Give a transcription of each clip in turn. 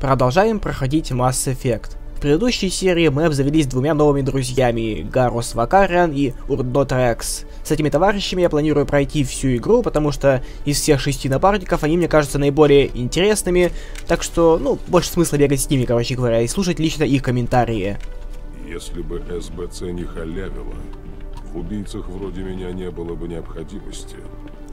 Продолжаем проходить Mass Effect. В предыдущей серии мы обзавелись двумя новыми друзьями, Гарус Вакариан и Урдот Рекс. С этими товарищами я планирую пройти всю игру, потому что из всех шести напарников они мне кажутся наиболее интересными, так что, ну, больше смысла бегать с ними, короче говоря, и слушать лично их комментарии. Если бы СБЦ не халявила, в убийцах вроде меня не было бы необходимости.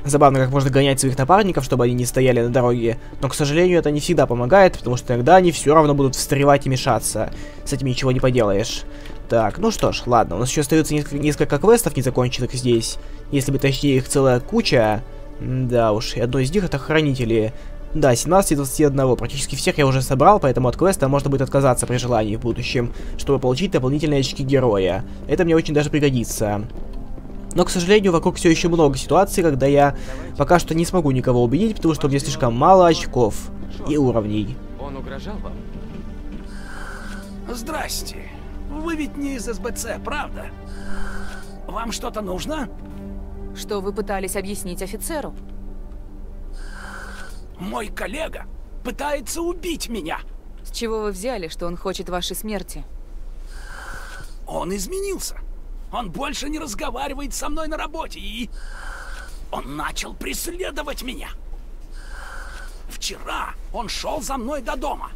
Забавно, как можно гонять своих напарников, чтобы они не стояли на дороге, но, к сожалению, это не всегда помогает, потому что иногда они все равно будут встревать и мешаться. С этим ничего не поделаешь. Так, ну что ж, ладно, у нас еще остается несколько, несколько квестов незаконченных здесь. Если бы точнее их целая куча. Да уж, и одно из них это хранители. Да, 17 из 21. Практически всех я уже собрал, поэтому от квеста можно будет отказаться при желании в будущем, чтобы получить дополнительные очки героя. Это мне очень даже пригодится. Но, к сожалению, вокруг все еще много ситуаций, когда я пока что не смогу никого убедить, потому что у меня слишком мало очков и уровней. Он угрожал вам? Здрасте. Вы ведь не из СБЦ, правда? Вам что-то нужно? Что вы пытались объяснить офицеру? Мой коллега пытается убить меня. С чего вы взяли, что он хочет вашей смерти? Он изменился. Он больше не разговаривает со мной на работе и... Он начал преследовать меня. Вчера он шел за мной до дома.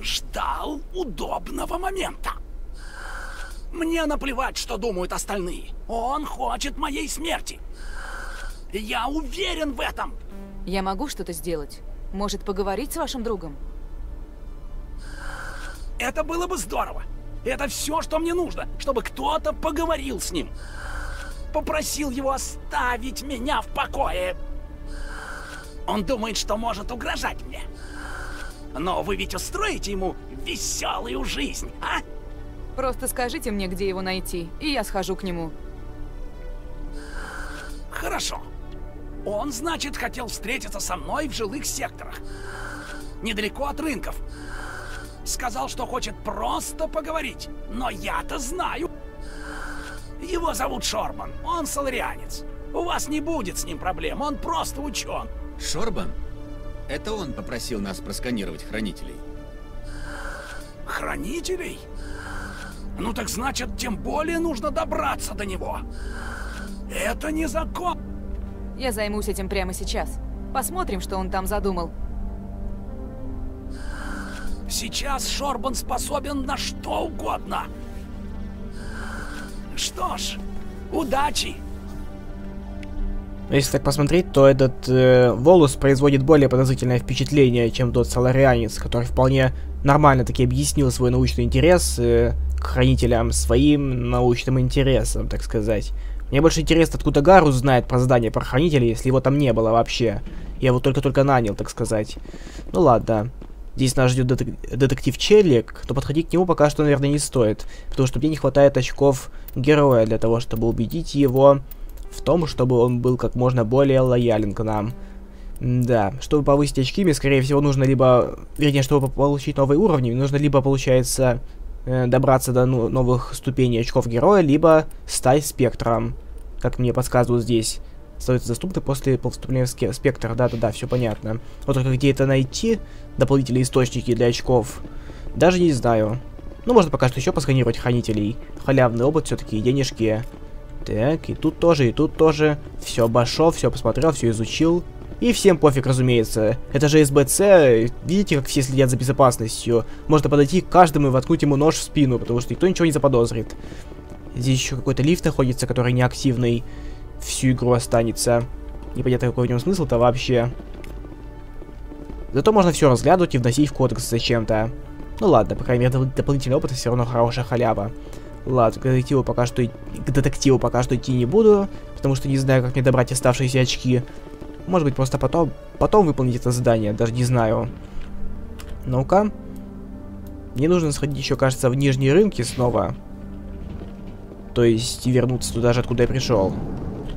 Ждал удобного момента. Мне наплевать, что думают остальные. Он хочет моей смерти. Я уверен в этом. Я могу что-то сделать? Может, поговорить с вашим другом? Это было бы здорово. Это все, что мне нужно, чтобы кто-то поговорил с ним. Попросил его оставить меня в покое. Он думает, что может угрожать мне. Но вы ведь устроите ему веселую жизнь, а? Просто скажите мне, где его найти, и я схожу к нему. Хорошо. Он, значит, хотел встретиться со мной в жилых секторах. Недалеко от рынков. Сказал, что хочет просто поговорить. Но я-то знаю. Его зовут Шорбан. Он соларианец. У вас не будет с ним проблем. Он просто учен. Шорбан? Это он попросил нас просканировать хранителей. Хранителей? Ну так значит, тем более нужно добраться до него. Это не закон. Я займусь этим прямо сейчас. Посмотрим, что он там задумал. Сейчас Шорбан способен на что угодно. Что ж, удачи! Если так посмотреть, то этот э, Волос производит более подозрительное впечатление, чем тот Соларианец, который вполне нормально таки объяснил свой научный интерес э, к хранителям своим научным интересам, так сказать. Мне больше интересно, откуда Гарус знает про задание про хранителей, если его там не было вообще. Я его только-только нанял, так сказать. Ну ладно. Здесь нас ждет детек детектив Челик, то подходить к нему пока что, наверное, не стоит. Потому что мне не хватает очков героя для того, чтобы убедить его в том, чтобы он был как можно более лоялен к нам. Да, чтобы повысить очки, мне, скорее всего, нужно либо... Вернее, чтобы получить новые уровни, нужно либо, получается, э, добраться до ну, новых ступеней очков героя, либо стать спектром, как мне подсказывают здесь. Становится доступны после поступления в спектр. Да-да-да, все понятно. Вот только где это найти, дополнительные источники для очков, даже не знаю. Ну, можно пока что еще посканировать хранителей. Халявный опыт все-таки, денежки. Так, и тут тоже, и тут тоже. Все обошел, все посмотрел, все изучил. И всем пофиг, разумеется. Это же СБЦ, видите, как все следят за безопасностью. Можно подойти к каждому и воткнуть ему нож в спину, потому что никто ничего не заподозрит. Здесь еще какой-то лифт находится, который неактивный. Всю игру останется. Непонятно, какой в нем смысл-то вообще. Зато можно все разглядывать и вносить в кодекс зачем-то. Ну ладно, по крайней мере, дополнительный опыт все равно хорошая халява. Ладно, к детективу пока что к детективу пока что идти не буду, потому что не знаю, как мне добрать оставшиеся очки. Может быть, просто потом, потом выполнить это задание, даже не знаю. Ну-ка. Мне нужно сходить еще, кажется, в нижние рынки снова. То есть вернуться туда же, откуда я пришел.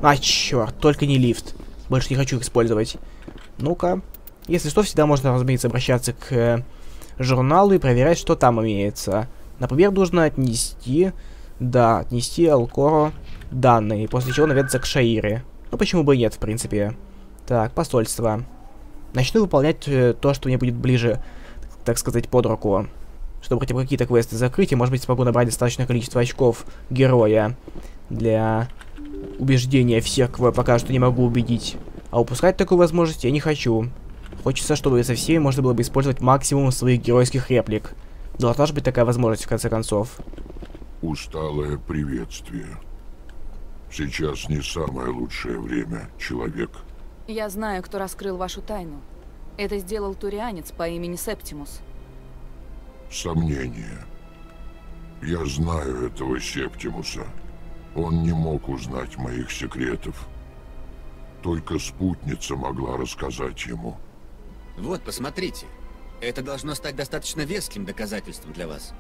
А, черт, только не лифт. Больше не хочу их использовать. Ну-ка. Если что, всегда можно, разумеется, обращаться к э, журналу и проверять, что там имеется. Например, нужно отнести, да, отнести Алкору данные, после чего наведаться к Шаире. Ну, почему бы и нет, в принципе. Так, посольство. Начну выполнять э, то, что мне будет ближе так сказать, под руку. Чтобы хотя бы какие-то квесты закрыть, и, может быть, смогу набрать достаточное количество очков героя для убеждения всех, кого я пока что не могу убедить. А упускать такую возможность я не хочу. Хочется, чтобы со всеми можно было бы использовать максимум своих геройских реплик. Должна же быть такая возможность, в конце концов. Усталое приветствие. Сейчас не самое лучшее время, человек. Я знаю, кто раскрыл вашу тайну. Это сделал турианец по имени Септимус. Сомнение. Я знаю этого Септимуса. Он не мог узнать моих секретов. Только спутница могла рассказать ему. Вот, посмотрите. Это должно стать достаточно веским доказательством для вас.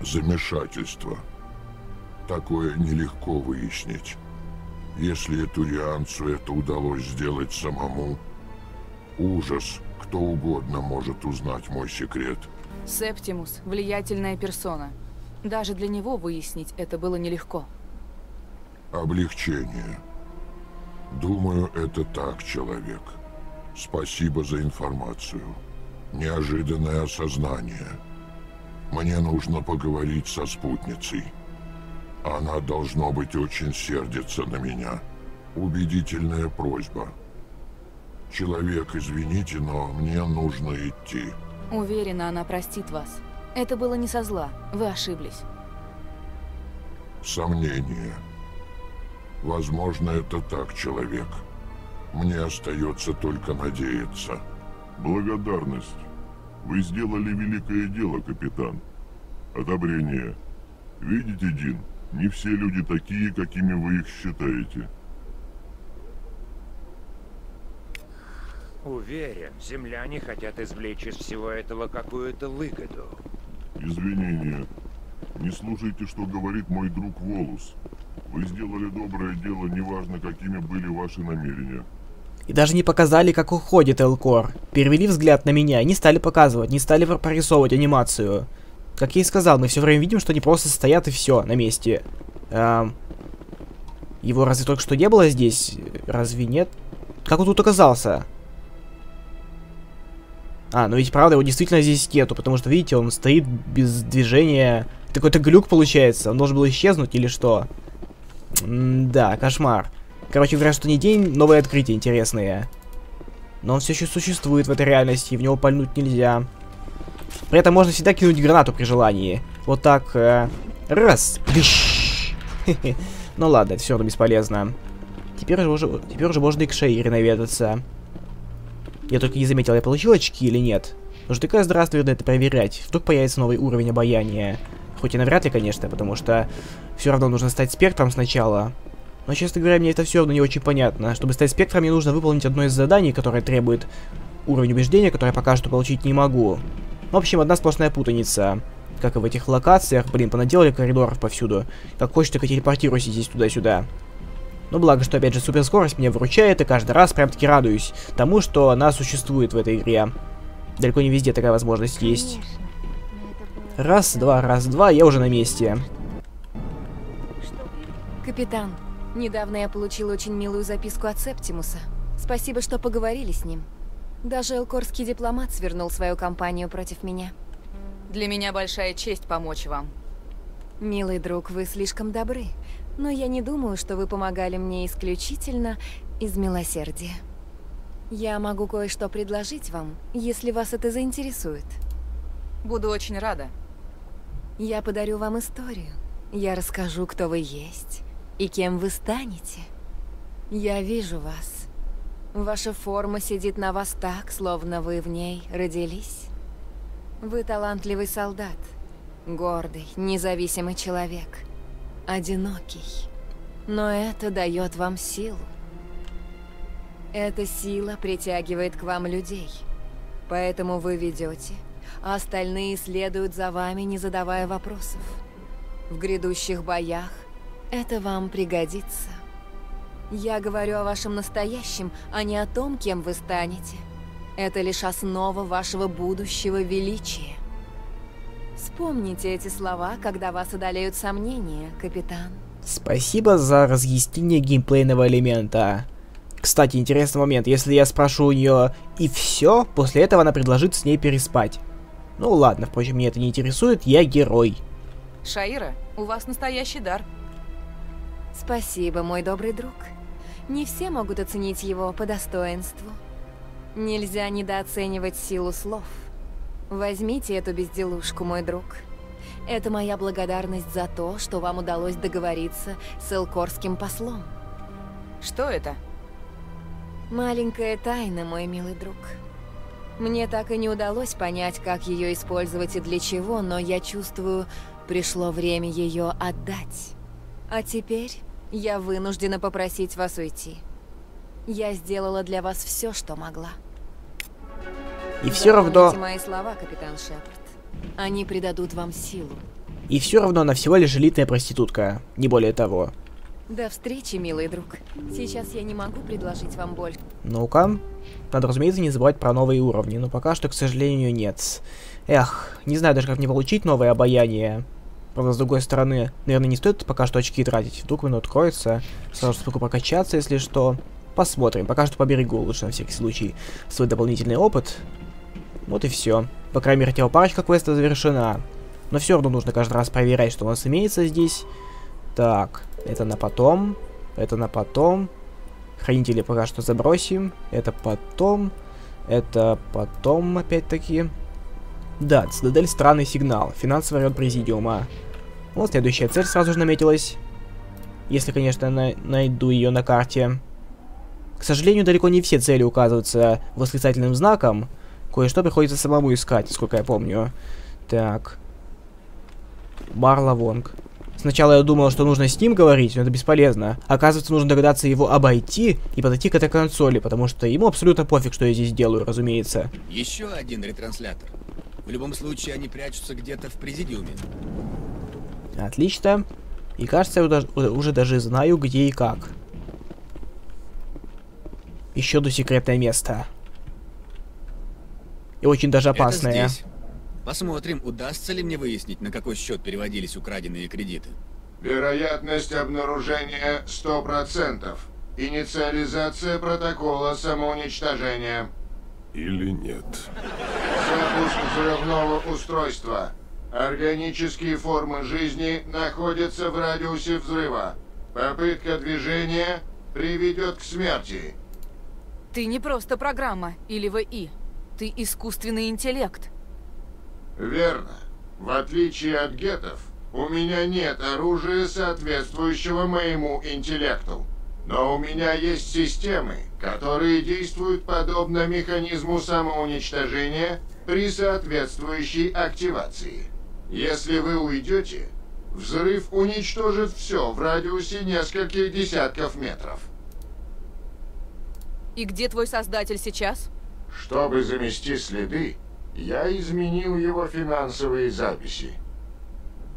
Замешательство. Такое нелегко выяснить. Если Турианцу это удалось сделать самому, ужас, кто угодно может узнать мой секрет. Септимус – влиятельная персона. Даже для него выяснить это было нелегко. Облегчение. Думаю, это так, человек. Спасибо за информацию. Неожиданное осознание. Мне нужно поговорить со спутницей. Она, должно быть, очень сердится на меня. Убедительная просьба. Человек, извините, но мне нужно идти. Уверена, она простит вас. Это было не со зла, вы ошиблись. Сомнение. Возможно, это так, человек. Мне остается только надеяться. Благодарность. Вы сделали великое дело, капитан. Одобрение. Видите, Дин, не все люди такие, какими вы их считаете. Уверен, земляне хотят извлечь из всего этого какую-то выгоду. Извинения. Не слушайте, что говорит мой друг Волус. Вы сделали доброе дело, неважно, какими были ваши намерения. И даже не показали, как уходит Элкор. Перевели взгляд на меня не стали показывать, не стали прорисовывать анимацию. Как я и сказал, мы все время видим, что они просто стоят и все на месте. Эм... Его разве только что не было здесь? Разве нет? Как он тут оказался? А, ну ведь правда его действительно здесь нету, потому что, видите, он стоит без движения. Такой-то глюк получается. Он должен был исчезнуть или что? М да, кошмар. Короче говоря, что не день, новые открытия интересные. Но он все еще существует в этой реальности, и в него пальнуть нельзя. При этом можно всегда кинуть гранату при желании. Вот так. Э, раз. ну ладно, это все равно бесполезно. Теперь уже, теперь уже можно и к Шейре наведаться. Я только не заметил, я получил очки или нет. Нужно такая здравствуй это проверять. Вдруг появится новый уровень обаяния. Хоть и навряд ли, конечно, потому что все равно нужно стать спектром сначала. Но, честно говоря, мне это все равно не очень понятно. Чтобы стать спектром, мне нужно выполнить одно из заданий, которое требует уровень убеждения, который я пока что получить не могу. В общем, одна сплошная путаница. Как и в этих локациях, блин, понаделали коридоров повсюду. Как хочешь, так и телепортируйся здесь туда-сюда. Но благо, что опять же суперскорость меня выручает, и каждый раз прям таки радуюсь тому, что она существует в этой игре. Далеко не везде такая возможность есть. Раз, два, раз, два, я уже на месте. Капитан, недавно я получил очень милую записку от Септимуса. Спасибо, что поговорили с ним. Даже элкорский дипломат свернул свою кампанию против меня. Для меня большая честь помочь вам. Милый друг, вы слишком добры. Но я не думаю, что вы помогали мне исключительно из милосердия. Я могу кое-что предложить вам, если вас это заинтересует. Буду очень рада. Я подарю вам историю. Я расскажу, кто вы есть и кем вы станете. Я вижу вас. Ваша форма сидит на вас так, словно вы в ней родились. Вы талантливый солдат, гордый, независимый человек, одинокий. Но это дает вам силу. Эта сила притягивает к вам людей. Поэтому вы ведете, а остальные следуют за вами, не задавая вопросов. В грядущих боях это вам пригодится. Я говорю о вашем настоящем, а не о том, кем вы станете. Это лишь основа вашего будущего величия. Вспомните эти слова, когда вас одолеют сомнения, капитан. Спасибо за разъяснение геймплейного элемента. Кстати, интересный момент. Если я спрошу у нее и все, после этого она предложит с ней переспать. Ну ладно, впрочем, меня это не интересует, я герой. Шаира, у вас настоящий дар. Спасибо, мой добрый друг. Не все могут оценить его по достоинству. Нельзя недооценивать силу слов. Возьмите эту безделушку, мой друг. Это моя благодарность за то, что вам удалось договориться с элкорским послом. Что это? Маленькая тайна, мой милый друг. Мне так и не удалось понять, как ее использовать и для чего, но я чувствую, пришло время ее отдать. А теперь я вынуждена попросить вас уйти. Я сделала для вас все, что могла. И все равно... Мои слова, капитан Шепард. Они придадут вам силу. И все равно она всего лишь элитная проститутка, не более того. До встречи, милый друг. Сейчас я не могу предложить вам больше. Ну-ка. Надо, разумеется, не забывать про новые уровни, но пока что, к сожалению, нет. Эх, не знаю даже, как мне получить новое обаяние. Правда, с другой стороны, наверное, не стоит пока что очки тратить. Вдруг оно откроется. Сразу смогу прокачаться, если что. Посмотрим. Пока что поберегу лучше на всякий случай свой дополнительный опыт. Вот и все. По крайней мере, хотя парочка квеста завершена. Но все равно нужно каждый раз проверять, что у нас имеется здесь. Так, это на потом. Это на потом. Хранители пока что забросим. Это потом. Это потом, опять-таки. Да, Цитадель странный сигнал. Финансовый район президиума. Вот следующая цель сразу же наметилась. Если, конечно, на найду ее на карте. К сожалению, далеко не все цели указываются восклицательным знаком. Кое-что приходится самому искать, сколько я помню. Так. Барла Вонг. Сначала я думал, что нужно с ним говорить, но это бесполезно. Оказывается, нужно догадаться его обойти и подойти к этой консоли, потому что ему абсолютно пофиг, что я здесь делаю, разумеется. Еще один ретранслятор. В любом случае, они прячутся где-то в президиуме. Отлично. И кажется, я уже, уже даже знаю, где и как. Еще до секретное место. И очень даже опасное. Это здесь. Посмотрим, удастся ли мне выяснить, на какой счет переводились украденные кредиты. Вероятность обнаружения 100%. Инициализация протокола самоуничтожения. Или нет. Запуск взрывного устройства. Органические формы жизни находятся в радиусе взрыва. Попытка движения приведет к смерти. Ты не просто программа или ВИ. Ты искусственный интеллект. Верно. В отличие от гетов, у меня нет оружия, соответствующего моему интеллекту. Но у меня есть системы, которые действуют подобно механизму самоуничтожения при соответствующей активации. Если вы уйдете, взрыв уничтожит все в радиусе нескольких десятков метров. И где твой создатель сейчас? Чтобы замести следы, я изменил его финансовые записи.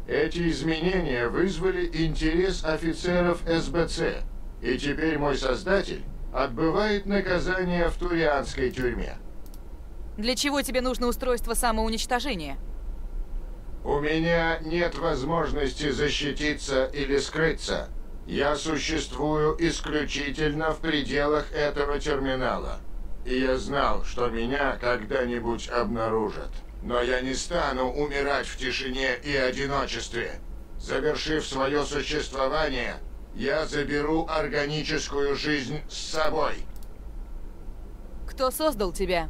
Эти изменения вызвали интерес офицеров СБЦ, и теперь мой создатель отбывает наказание в Турианской тюрьме. Для чего тебе нужно устройство самоуничтожения? У меня нет возможности защититься или скрыться. Я существую исключительно в пределах этого терминала. И я знал, что меня когда-нибудь обнаружат. Но я не стану умирать в тишине и одиночестве. Завершив свое существование, я заберу органическую жизнь с собой. Кто создал тебя?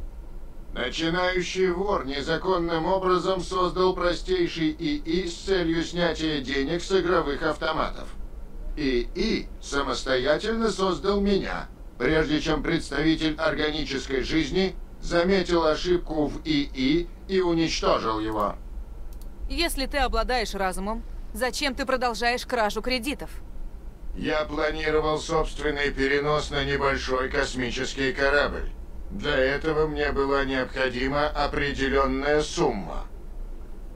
Начинающий вор незаконным образом создал простейший ИИ с целью снятия денег с игровых автоматов. ИИ самостоятельно создал меня, прежде чем представитель органической жизни заметил ошибку в ИИ и уничтожил его. Если ты обладаешь разумом, зачем ты продолжаешь кражу кредитов? Я планировал собственный перенос на небольшой космический корабль. Для этого мне была необходима определенная сумма.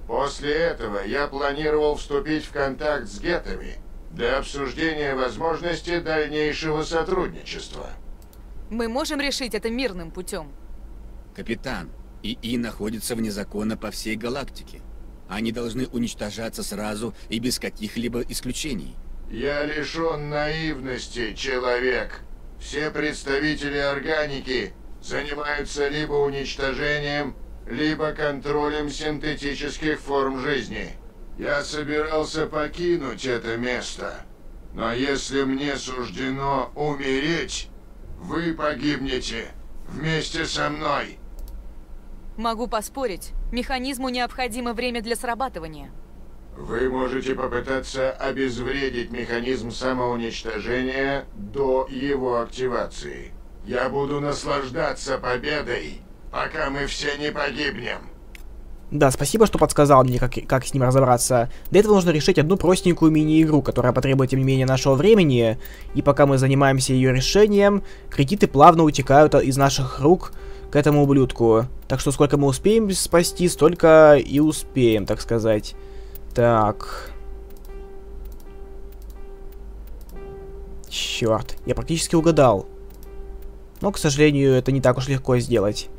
После этого я планировал вступить в контакт с гетами для обсуждения возможности дальнейшего сотрудничества. Мы можем решить это мирным путем. Капитан, ИИ находится вне закона по всей галактике. Они должны уничтожаться сразу и без каких-либо исключений. Я лишен наивности, человек. Все представители органики занимаются либо уничтожением, либо контролем синтетических форм жизни. Я собирался покинуть это место, но если мне суждено умереть, вы погибнете вместе со мной. Могу поспорить, механизму необходимо время для срабатывания. Вы можете попытаться обезвредить механизм самоуничтожения до его активации. Я буду наслаждаться победой, пока мы все не погибнем. Да, спасибо, что подсказал мне, как, как с ним разобраться. Для этого нужно решить одну простенькую мини-игру, которая потребует, тем не менее, нашего времени. И пока мы занимаемся ее решением, кредиты плавно утекают из наших рук к этому ублюдку. Так что сколько мы успеем спасти, столько и успеем, так сказать. Так. Черт, я практически угадал. Но, к сожалению, это не так уж легко сделать.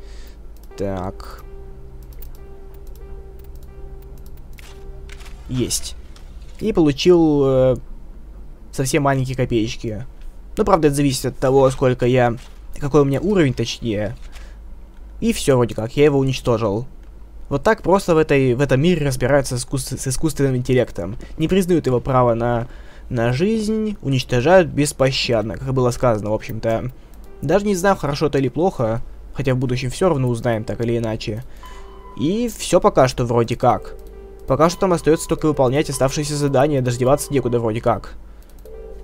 Так. Есть. И получил э, совсем маленькие копеечки. Ну, правда, это зависит от того, сколько я... Какой у меня уровень, точнее. И все вроде как, я его уничтожил. Вот так просто в, этой, в этом мире разбираются с, искус с искусственным интеллектом. Не признают его право на, на жизнь, уничтожают беспощадно, как было сказано, в общем-то. Даже не знаю, хорошо это или плохо, хотя в будущем все равно узнаем так или иначе. И все пока что вроде как. Пока что там остается только выполнять оставшиеся задания, дождеваться некуда вроде как.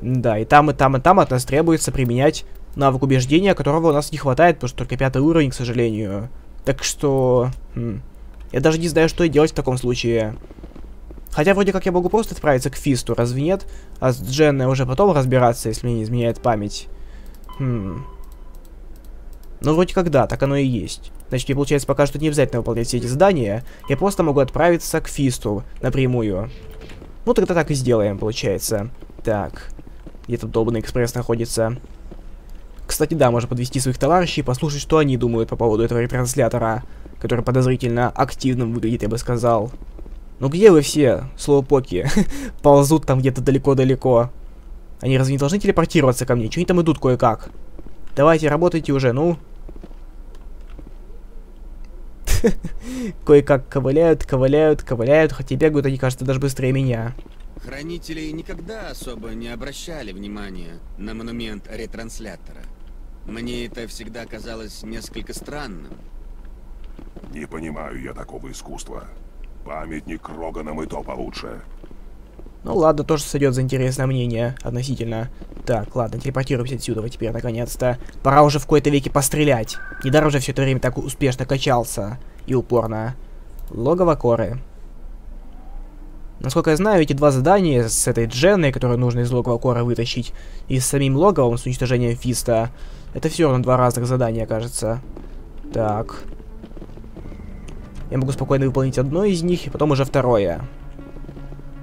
Да, и там, и там, и там от нас требуется применять навык убеждения, которого у нас не хватает, потому что только пятый уровень, к сожалению. Так что... Хм, я даже не знаю, что делать в таком случае. Хотя вроде как я могу просто отправиться к Фисту, разве нет? А с Дженной уже потом разбираться, если мне не изменяет память. Хм... Ну, вроде как да, так оно и есть. Значит, мне получается пока что не обязательно выполнять все эти задания. Я просто могу отправиться к Фисту напрямую. Ну, тогда так и сделаем, получается. Так. Где тут долбанный экспресс находится? Кстати, да, можно подвести своих товарищей и послушать, что они думают по поводу этого ретранслятора, который подозрительно активным выглядит, я бы сказал. Ну где вы все, слоупоки? Ползут там где-то далеко-далеко. Они разве не должны телепортироваться ко мне? Чего они там идут кое-как? Давайте, работайте уже, ну. Кое-как ковыляют, ковыляют, ковыляют, хотя бегают они, кажется, даже быстрее меня. Хранители никогда особо не обращали внимания на монумент ретранслятора. Мне это всегда казалось несколько странным. Не понимаю я такого искусства. Памятник Роганам и то получше. Ну ладно, тоже сойдет за интересное мнение относительно. Так, ладно, телепортируемся отсюда теперь, наконец-то. Пора уже в какой-то веке пострелять. Недаром уже все это время так успешно качался и упорно. Логово Коры. Насколько я знаю, эти два задания с этой Дженной, которую нужно из логова Коры вытащить, и с самим логовом, с уничтожением Фиста, это все равно два разных задания, кажется. Так. Я могу спокойно выполнить одно из них, и потом уже второе.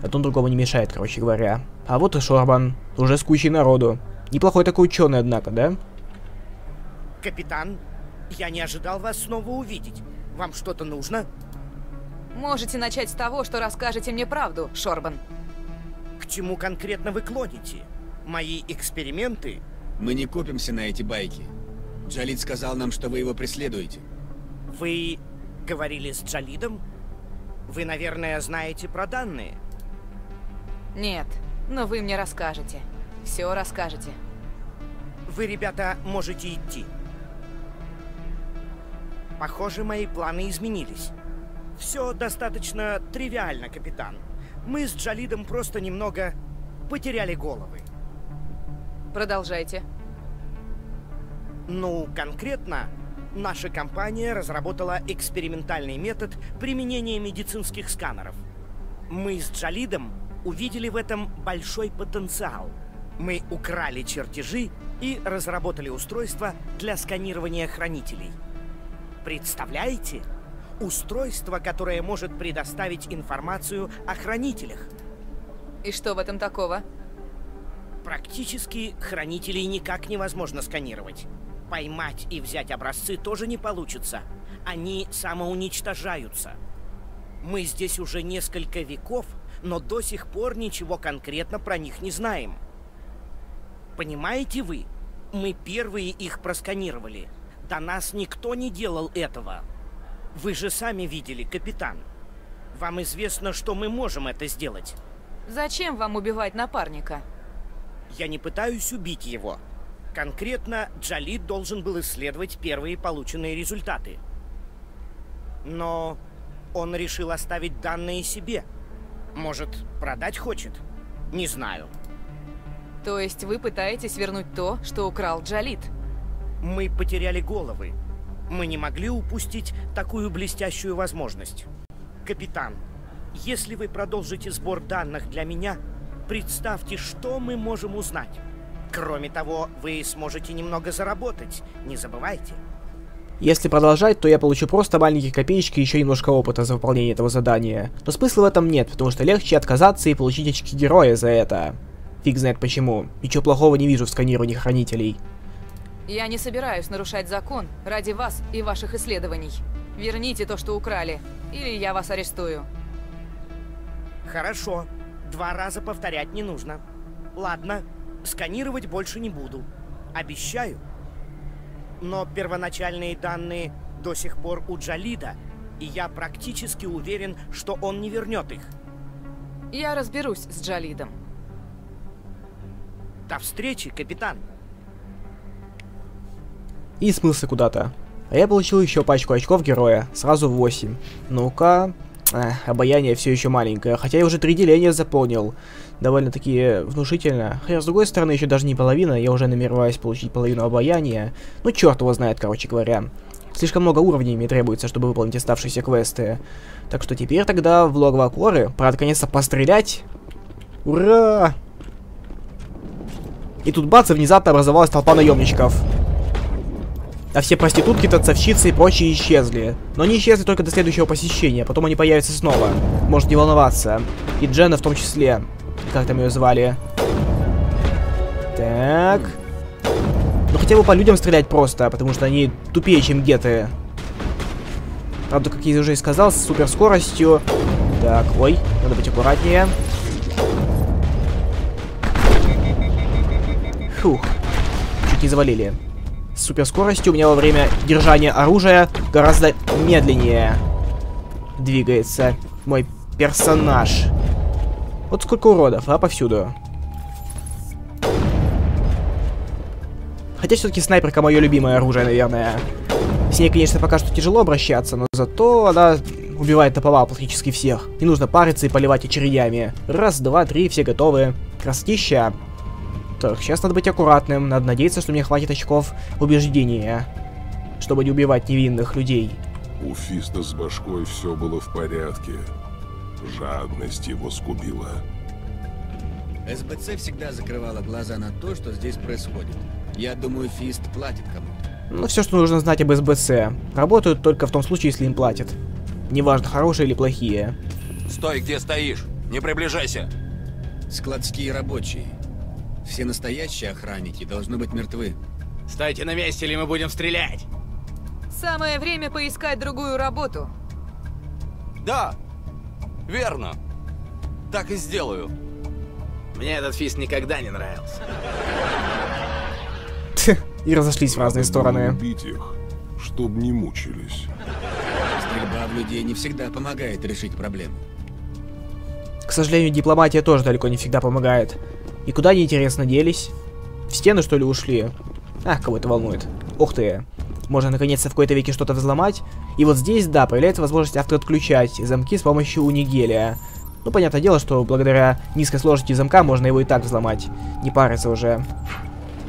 Одно другому не мешает, короче говоря. А вот и Шорбан. Уже с кучей народу. Неплохой такой ученый, однако, да? Капитан, я не ожидал вас снова увидеть. Вам что-то нужно? Можете начать с того, что расскажете мне правду, Шорбан. К чему конкретно вы клоните? Мои эксперименты? Мы не копимся на эти байки. Джалид сказал нам, что вы его преследуете. Вы говорили с Джалидом? Вы, наверное, знаете про данные? Нет, но вы мне расскажете. Все расскажете. Вы, ребята, можете идти. Похоже, мои планы изменились. Все достаточно тривиально, капитан. Мы с Джалидом просто немного потеряли головы. Продолжайте. Ну, конкретно, наша компания разработала экспериментальный метод применения медицинских сканеров. Мы с Джалидом увидели в этом большой потенциал. Мы украли чертежи и разработали устройство для сканирования хранителей. Представляете? Устройство, которое может предоставить информацию о хранителях. И что в этом такого? Практически хранителей никак невозможно сканировать. Поймать и взять образцы тоже не получится. Они самоуничтожаются. Мы здесь уже несколько веков, но до сих пор ничего конкретно про них не знаем. Понимаете вы? Мы первые их просканировали. До нас никто не делал этого. Вы же сами видели, капитан. Вам известно, что мы можем это сделать. Зачем вам убивать напарника? Я не пытаюсь убить его. Конкретно, Джалид должен был исследовать первые полученные результаты. Но он решил оставить данные себе. Может, продать хочет? Не знаю. То есть вы пытаетесь вернуть то, что украл Джалид? Мы потеряли головы. Мы не могли упустить такую блестящую возможность. Капитан, если вы продолжите сбор данных для меня, представьте, что мы можем узнать. Кроме того, вы сможете немного заработать, не забывайте. Если продолжать, то я получу просто маленькие копеечки и еще немножко опыта за выполнение этого задания. Но смысла в этом нет, потому что легче отказаться и получить очки героя за это. Фиг знает почему. Ничего плохого не вижу в сканировании хранителей. Я не собираюсь нарушать закон ради вас и ваших исследований. Верните то, что украли, или я вас арестую. Хорошо. Два раза повторять не нужно. Ладно, сканировать больше не буду. Обещаю. Но первоначальные данные до сих пор у Джалида, и я практически уверен, что он не вернет их. Я разберусь с Джалидом. До встречи, капитан. И смылся куда-то. А я получил еще пачку очков героя, сразу 8. Ну-ка... Эх, обаяние все еще маленькое, хотя я уже три деления заполнил. Довольно-таки внушительно. Хотя, с другой стороны, еще даже не половина, я уже намереваюсь получить половину обаяния. Ну, черт его знает, короче говоря. Слишком много уровней мне требуется, чтобы выполнить оставшиеся квесты. Так что теперь тогда в логово Коры пора наконец-то пострелять. Ура! И тут бац, и внезапно образовалась толпа наемничков. А все проститутки, танцовщицы и прочие исчезли. Но они исчезли только до следующего посещения, потом они появятся снова. Может не волноваться. И Джена в том числе. Как там ее звали? Так. Ну хотя бы по людям стрелять просто, потому что они тупее, чем геты. Правда, как я уже и сказал, с суперскоростью. Так, ой, надо быть аккуратнее. Фух. Чуть не завалили. С суперскоростью у меня во время держания оружия гораздо медленнее двигается мой персонаж. Вот сколько уродов, а, повсюду. Хотя все-таки снайперка мое любимое оружие, наверное. С ней, конечно, пока что тяжело обращаться, но зато она убивает наповал практически всех. Не нужно париться и поливать очередями. Раз, два, три, все готовы. Красотища. Так, сейчас надо быть аккуратным. Надо надеяться, что мне хватит очков убеждения, чтобы не убивать невинных людей. У Фиста с башкой все было в порядке. Жадность его сгубила. СБЦ всегда закрывала глаза на то, что здесь происходит. Я думаю, Фист платит кому-то. Ну, все, что нужно знать об СБЦ. Работают только в том случае, если им платят. Неважно, хорошие или плохие. Стой, где стоишь! Не приближайся! Складские рабочие. Все настоящие охранники должны быть мертвы. Стойте на месте, или мы будем стрелять! Самое время поискать другую работу. Да, верно. Так и сделаю. Мне этот фист никогда не нравился. И разошлись в разные стороны. убить их, чтоб не мучились. Стрельба в людей не всегда помогает решить проблему. К сожалению, дипломатия тоже далеко не всегда помогает. И куда они, интересно, делись? В стены, что ли, ушли? Ах, кого это волнует. Ух ты. Можно, наконец-то, в какой-то веке что-то взломать. И вот здесь, да, появляется возможность автоотключать замки с помощью унигелия. Ну, понятное дело, что благодаря низкой сложности замка можно его и так взломать. Не париться уже.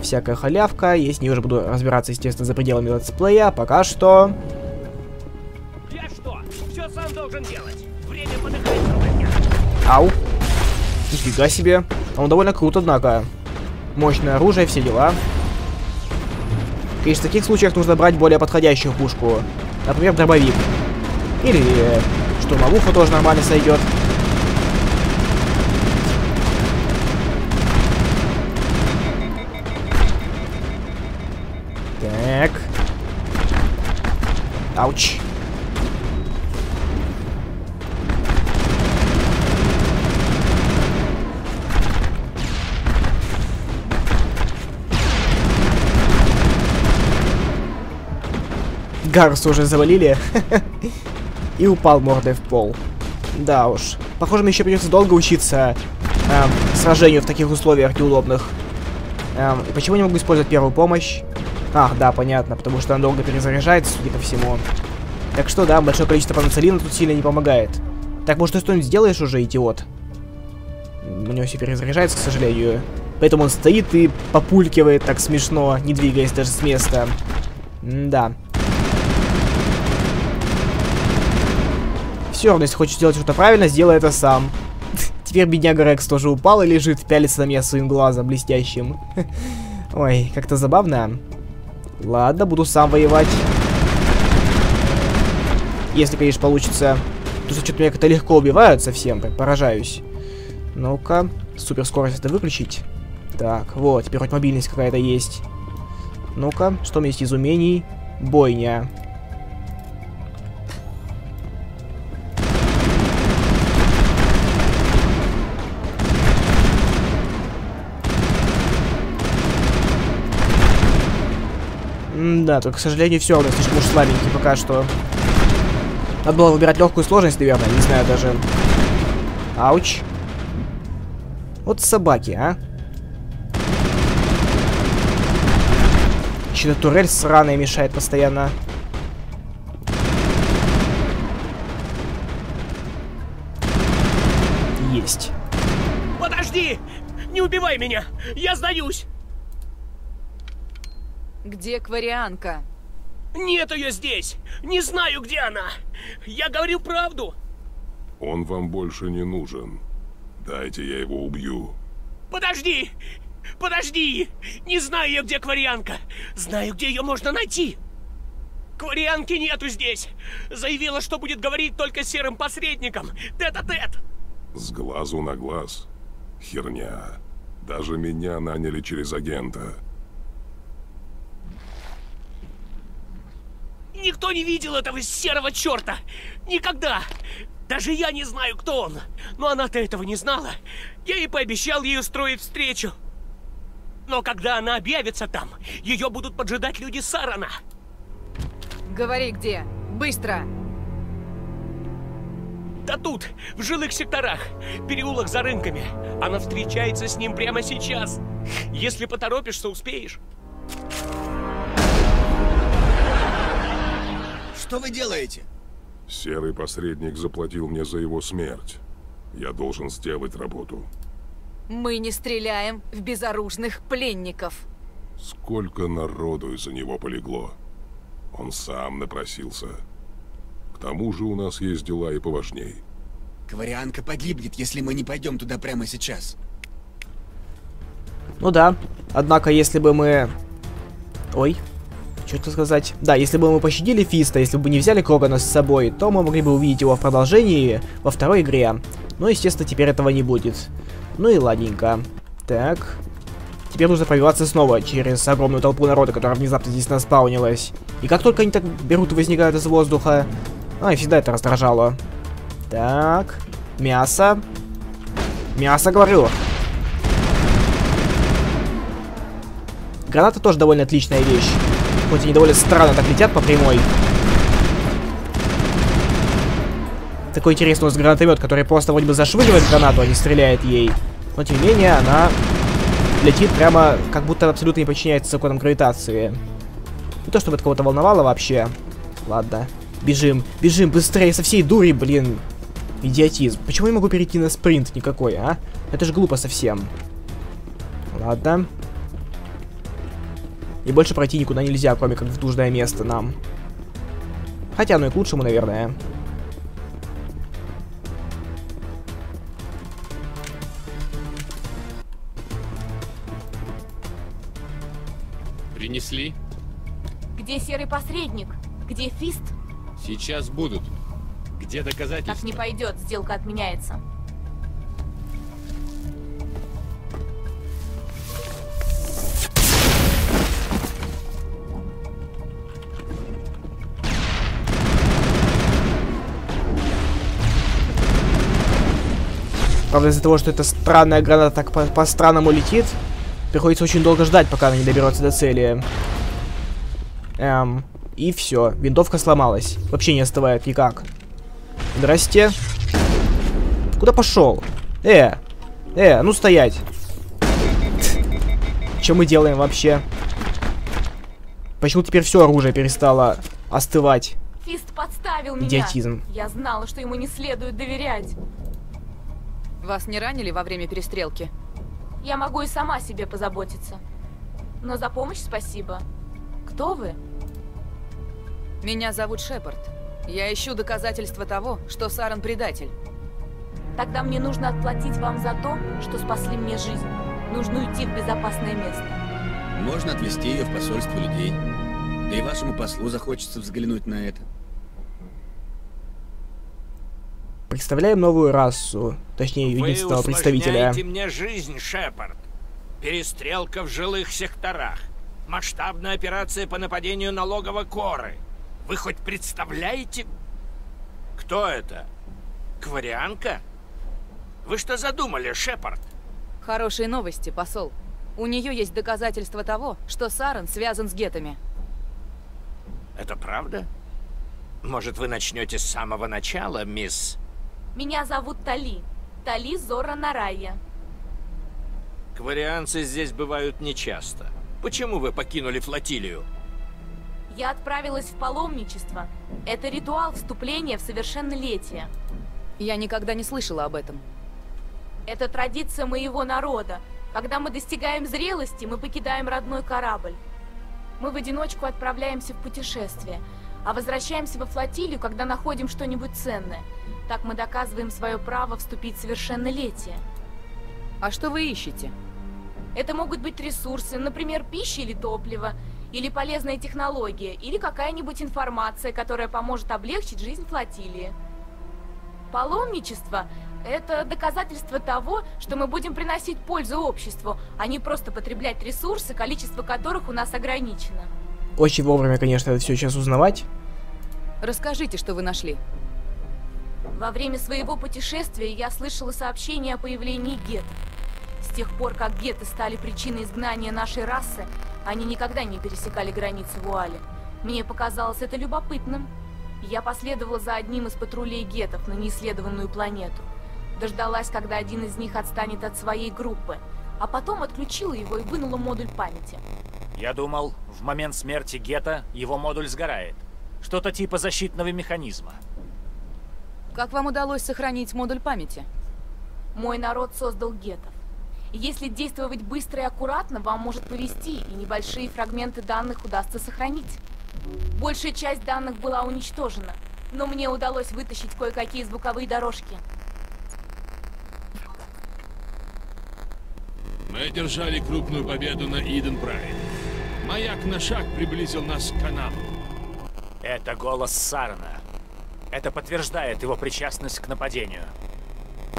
Всякая халявка. Я с ней уже буду разбираться, естественно, за пределами летсплея. Пока что... Я что, все сам должен делать? Время подыхать. Ау. Нифига себе. Он довольно крут, однако. Мощное оружие, все дела. Конечно, в таких случаях нужно брать более подходящую пушку. Например, дробовик. Или э, штурмовуха тоже нормально сойдет. Так. Ауч. Гаруса уже завалили. И упал мордой в пол. Да уж. Похоже, мне еще придется долго учиться эм, сражению в таких условиях неудобных. Эм, и почему не могу использовать первую помощь? Ах, да, понятно, потому что она долго перезаряжается, судя по всему. Так что, да, большое количество панацелина тут сильно не помогает. Так, может, ты что-нибудь сделаешь уже, идиот? У него все перезаряжается, к сожалению. Поэтому он стоит и популькивает так смешно, не двигаясь даже с места. М да. Все равно, если хочешь сделать что-то правильно, сделай это сам. Теперь бедняга Рекс тоже упал и лежит, пялится на меня своим глазом блестящим. Ой, как-то забавно. Ладно, буду сам воевать. Если, конечно, получится. Тут что-то меня как-то легко убивают совсем, поражаюсь. Ну-ка, супер скорость это выключить. Так, вот, теперь хоть мобильность какая-то есть. Ну-ка, что у меня есть из умений? Бойня. Да, только, к сожалению, все у нас слишком уж слабенький пока что. Надо было выбирать легкую сложность, наверное, не знаю даже. Ауч. Вот собаки, а. Эта турель сраная мешает постоянно. Есть. Подожди! Не убивай меня! Я сдаюсь! Где Кварианка? Нет ее здесь! Не знаю, где она! Я говорил правду! Он вам больше не нужен. Дайте я его убью. Подожди! Подожди! Не знаю я, где Кварианка! Знаю, где ее можно найти! Кварианки нету здесь! Заявила, что будет говорить только с серым посредником! Тет-а-тет! С глазу на глаз. Херня. Даже меня наняли через агента. Никто не видел этого серого черта! Никогда! Даже я не знаю, кто он. Но она-то этого не знала. Я ей пообещал ей устроить встречу. Но когда она объявится там, ее будут поджидать люди Сарана. Говори где. Быстро. Да тут, в жилых секторах, переулок за рынками. Она встречается с ним прямо сейчас. Если поторопишься, успеешь. Что вы делаете? Серый посредник заплатил мне за его смерть. Я должен сделать работу. Мы не стреляем в безоружных пленников. Сколько народу из-за него полегло. Он сам напросился. К тому же у нас есть дела и поважней. Кварианка погибнет, если мы не пойдем туда прямо сейчас. Ну да. Однако, если бы мы... Ой. Что это сказать? Да, если бы мы пощадили Фиста, если бы не взяли Крогана с собой, то мы могли бы увидеть его в продолжении во второй игре. Но, естественно, теперь этого не будет. Ну и ладненько. Так. Теперь нужно пробиваться снова через огромную толпу народа, которая внезапно здесь наспаунилась. И как только они так берут и возникают из воздуха... Ай, всегда это раздражало. Так. Мясо. Мясо, говорю. Гранаты тоже довольно отличная вещь. Хоть они довольно странно так летят по прямой. Такой интересный у нас гранатомет, который просто вроде бы зашвыривает гранату, а не стреляет ей. Но тем не менее, она летит прямо, как будто абсолютно не подчиняется законам гравитации. Не то, чтобы это кого-то волновало вообще. Ладно. Бежим, бежим, быстрее, со всей дури, блин. Идиотизм. Почему я могу перейти на спринт никакой, а? Это же глупо совсем. Ладно. И больше пройти никуда нельзя, кроме как в нужное место нам. Хотя, ну и к лучшему, наверное. Принесли? Где серый посредник? Где Фист? Сейчас будут. Где доказательства? Так не пойдет, сделка отменяется. Правда, из-за того, что эта странная граната так по-странному по летит, приходится очень долго ждать, пока она не доберется до цели. Эм, И все, винтовка сломалась. Вообще не остывает никак. Здрасте. Куда пошел? Э, э, ну стоять. Что мы делаем вообще? Почему теперь все оружие перестало остывать? Фист подставил меня. Идиотизм. Я знала, что ему не следует доверять. Вас не ранили во время перестрелки? Я могу и сама себе позаботиться. Но за помощь спасибо. Кто вы? Меня зовут Шепард. Я ищу доказательства того, что Саран предатель. Тогда мне нужно отплатить вам за то, что спасли мне жизнь. Нужно уйти в безопасное место. Можно отвезти ее в посольство людей. Да и вашему послу захочется взглянуть на это. Представляем новую расу, точнее, единственного Вы представителя. усложняете мне жизнь, Шепард. Перестрелка в жилых секторах. Масштабная операция по нападению на логово Коры. Вы хоть представляете? Кто это? Кварианка? Вы что задумали, Шепард? Хорошие новости, посол. У нее есть доказательства того, что Саран связан с гетами. Это правда? Может, вы начнете с самого начала, мисс? Меня зовут Тали. Тали Зора Нарайя. Кварианцы здесь бывают нечасто. Почему вы покинули флотилию? Я отправилась в паломничество. Это ритуал вступления в совершеннолетие. Я никогда не слышала об этом. Это традиция моего народа. Когда мы достигаем зрелости, мы покидаем родной корабль. Мы в одиночку отправляемся в путешествие, а возвращаемся во флотилию, когда находим что-нибудь ценное. Так мы доказываем свое право вступить в совершеннолетие. А что вы ищете? Это могут быть ресурсы, например, пища или топливо, или полезная технология, или какая-нибудь информация, которая поможет облегчить жизнь флотилии. Паломничество – это доказательство того, что мы будем приносить пользу обществу, а не просто потреблять ресурсы, количество которых у нас ограничено. Очень вовремя, конечно, это все сейчас узнавать. Расскажите, что вы нашли. Во время своего путешествия я слышала сообщение о появлении гетто. С тех пор, как гетты стали причиной изгнания нашей расы, они никогда не пересекали границы Вуали. Мне показалось это любопытным. Я последовала за одним из патрулей гетов на неисследованную планету. Дождалась, когда один из них отстанет от своей группы, а потом отключила его и вынула модуль памяти. Я думал, в момент смерти Гетта его модуль сгорает. Что-то типа защитного механизма. Как вам удалось сохранить модуль памяти? Мой народ создал гетов. Если действовать быстро и аккуратно, вам может повезти, и небольшие фрагменты данных удастся сохранить. Большая часть данных была уничтожена, но мне удалось вытащить кое-какие звуковые дорожки. Мы одержали крупную победу на Иден Прайм. Маяк на шаг приблизил нас к каналу. Это голос Сарна. Это подтверждает его причастность к нападению.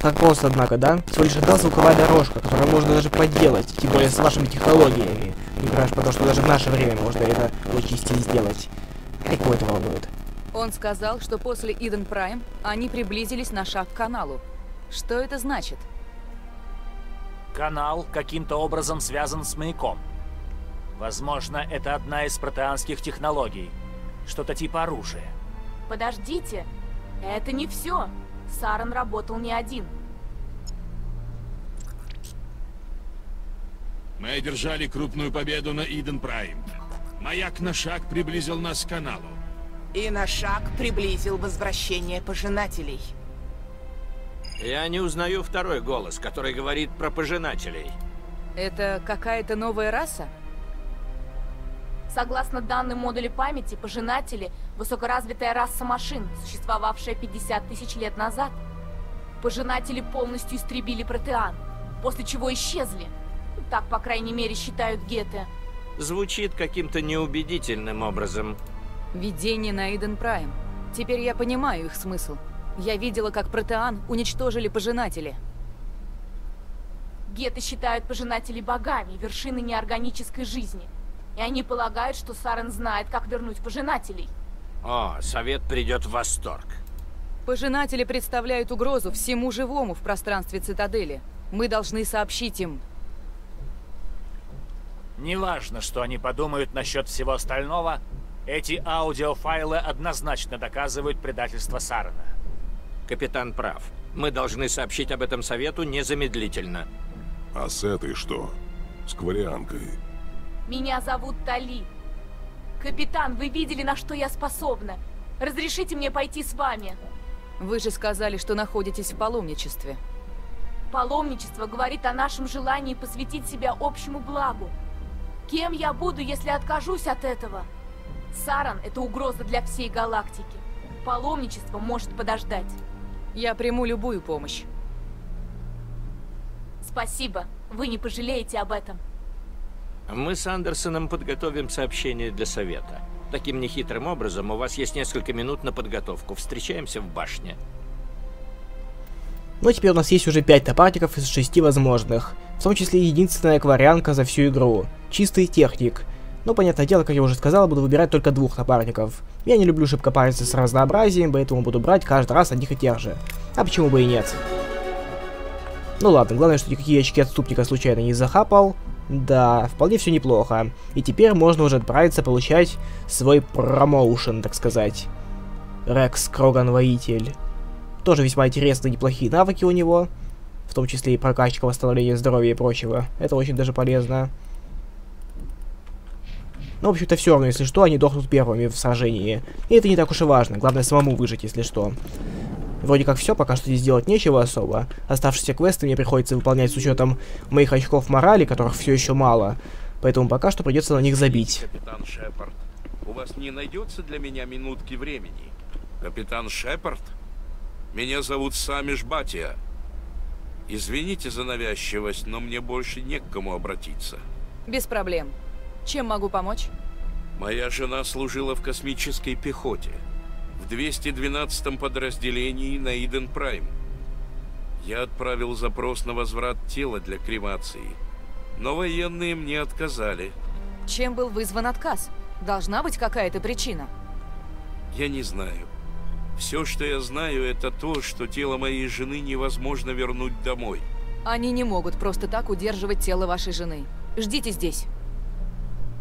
Так просто, однако, да? Всего лишь одна звуковая дорожка, которую можно даже поделать, тем более с вашими технологиями. Ну, понимаешь, потому что даже в наше время можно это очень стиль сделать. Кого это волнует? Он сказал, что после Иден Прайм они приблизились на шаг к каналу. Что это значит? Канал каким-то образом связан с маяком. Возможно, это одна из протеанских технологий. Что-то типа оружия. Подождите, это не все. Саран работал не один. Мы одержали крупную победу на Иден Прайм. Маяк на шаг приблизил нас к каналу. И на шаг приблизил возвращение пожинателей. Я не узнаю второй голос, который говорит про пожинателей. Это какая-то новая раса? Согласно данным модуля памяти, пожинатели – высокоразвитая раса машин, существовавшая 50 тысяч лет назад. Пожинатели полностью истребили протеан, после чего исчезли. Так, по крайней мере, считают геты. Звучит каким-то неубедительным образом. Видение на Иден Прайм. Теперь я понимаю их смысл. Я видела, как протеан уничтожили пожинатели. Геты считают пожинателей богами, вершиной неорганической жизни. И они полагают, что Сарен знает, как вернуть пожинателей. О, совет придет в восторг. Пожинатели представляют угрозу всему живому в пространстве цитадели. Мы должны сообщить им. Неважно, что они подумают насчет всего остального, Эти аудиофайлы однозначно доказывают предательство Сарана. Капитан прав. Мы должны сообщить об этом совету незамедлительно. А с этой что? С кварианкой? Меня зовут Тали. Капитан, вы видели, на что я способна? Разрешите мне пойти с вами? Вы же сказали, что находитесь в паломничестве. Паломничество говорит о нашем желании посвятить себя общему благу. Кем я буду, если откажусь от этого? Саран — это угроза для всей галактики. Паломничество может подождать. Я приму любую помощь. Спасибо. Вы не пожалеете об этом. Мы с Андерсоном подготовим сообщение для совета. Таким нехитрым образом у вас есть несколько минут на подготовку. Встречаемся в башне. Ну, теперь у нас есть уже 5 напарников из 6 возможных. В том числе единственная кварианка за всю игру. Чистый техник. Но, понятное дело, как я уже сказал, буду выбирать только двух напарников. Я не люблю шибко париться с разнообразием, поэтому буду брать каждый раз одних и тех же. А почему бы и нет? Ну ладно, главное, что никакие очки отступника случайно не захапал. Да, вполне все неплохо. И теперь можно уже отправиться получать свой промоушен, так сказать. Рекс Кроган Воитель. Тоже весьма интересные, неплохие навыки у него. В том числе и прокачка, восстановления здоровья и прочего. Это очень даже полезно. Но, в общем-то, все равно, если что, они дохнут первыми в сражении. И это не так уж и важно. Главное, самому выжить, если что. Вроде как все, пока что здесь делать нечего особо. Оставшиеся квесты мне приходится выполнять с учетом моих очков морали, которых все еще мало. Поэтому пока что придется на них забить. Капитан Шепард, у вас не найдется для меня минутки времени? Капитан Шепард? Меня зовут Самиш Батия. Извините за навязчивость, но мне больше не к кому обратиться. Без проблем. Чем могу помочь? Моя жена служила в космической пехоте в 212-м подразделении на Иден Прайм. Я отправил запрос на возврат тела для кремации, но военные мне отказали. Чем был вызван отказ? Должна быть какая-то причина. Я не знаю. Все, что я знаю, это то, что тело моей жены невозможно вернуть домой. Они не могут просто так удерживать тело вашей жены. Ждите здесь.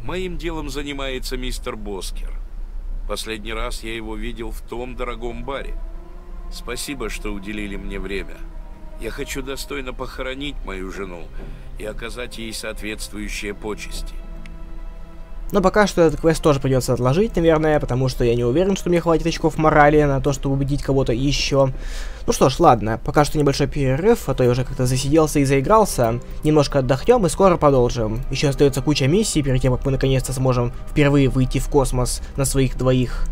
Моим делом занимается мистер Боскер. Последний раз я его видел в том дорогом баре. Спасибо, что уделили мне время. Я хочу достойно похоронить мою жену и оказать ей соответствующие почести. Но пока что этот квест тоже придется отложить, наверное, потому что я не уверен, что мне хватит очков морали на то, чтобы убедить кого-то еще. Ну что ж, ладно, пока что небольшой перерыв, а то я уже как-то засиделся и заигрался. Немножко отдохнем и скоро продолжим. Еще остается куча миссий перед тем, как мы наконец-то сможем впервые выйти в космос на своих двоих.